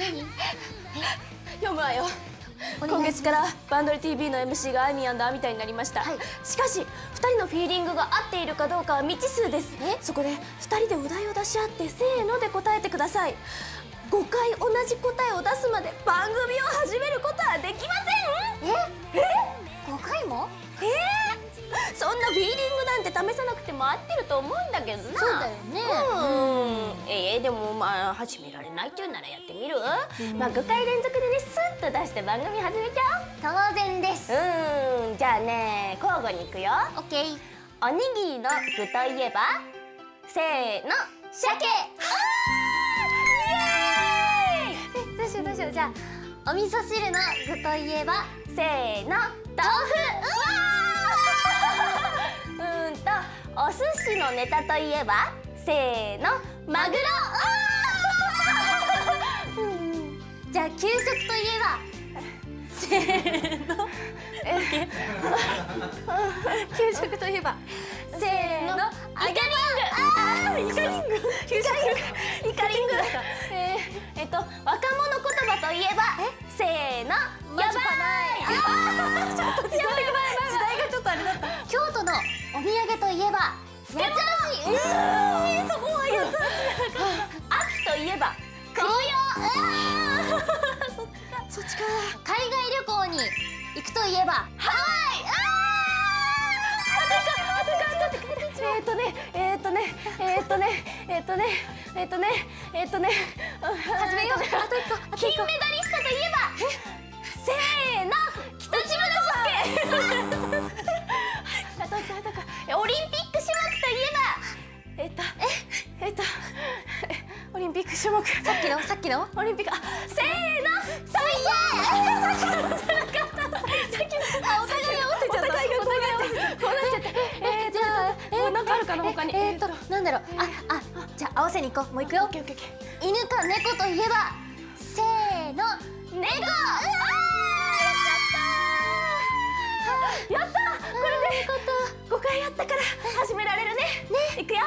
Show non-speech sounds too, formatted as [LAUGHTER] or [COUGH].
[LAUGHS] 読むわよ。今月からバンドリ TV の MC がアイミーアミタになりました、はい、しかし2人のフィーリングが合っているかどうかは未知数です。そこで2人でお題を出し合ってせーので答えてください。5回同じ答えを出すまで番組を始めることはできません。え？え？5回も？えー、そんなフィーリングなんて試さなくても合ってると思うんだけどな。そうだよねでもまあ始められないっていうならやってみる、うん、まあ5回連続でねスッと出して番組始めちゃう？当然です。うん。じゃあね交互にいくよ。オッケー。おにぎりの具といえば？せーの鮭。どうしようどうしよう。じゃあお味噌汁の具といえば？せーの豆腐。う [LAUGHS] んとお寿司のネタといえば？せーのマグ給食といえばせーの。イカリング。イカリング。給食イカリング。えー、えっと若者言葉といえばせーの。やばい。ちょっと時代がちょっとあれだった京都のお土産とい。えばスケッチャーそこはやつ秋とい。えば紅葉そっちか。海外旅行に行くといえばハワイ！えっとねえっとねえっとねえっとねえっとねえっとね始めようあと一個金メダリストといえば種目。さっきの？さっきの？オリンピック。あせーの。水泳さっきの？ずるかさっきの？あお互い合わせちゃったお互いがこうなっちゃってこうなっちゃってえー、じゃあえ、なんかあるかな他にえー、っとなんだろうああじゃあ合わせに行こうもう行くよオッケーオッケー犬か猫といえばせーの？猫うわやったこれで5回やったから始められるねね行くよ